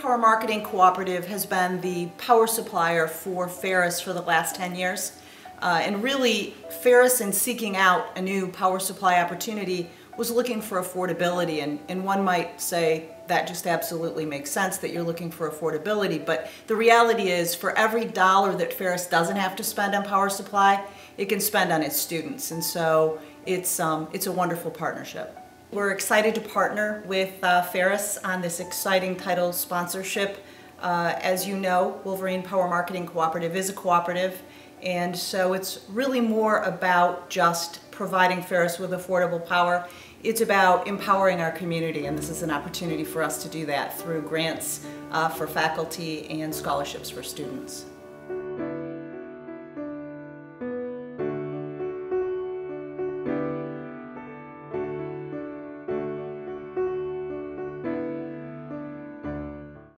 Power Marketing Cooperative has been the power supplier for Ferris for the last 10 years. Uh, and really, Ferris, in seeking out a new power supply opportunity, was looking for affordability. And, and one might say that just absolutely makes sense that you're looking for affordability. But the reality is, for every dollar that Ferris doesn't have to spend on power supply, it can spend on its students. And so it's, um, it's a wonderful partnership. We're excited to partner with uh, Ferris on this exciting title sponsorship. Uh, as you know, Wolverine Power Marketing Cooperative is a cooperative, and so it's really more about just providing Ferris with affordable power. It's about empowering our community, and this is an opportunity for us to do that through grants uh, for faculty and scholarships for students.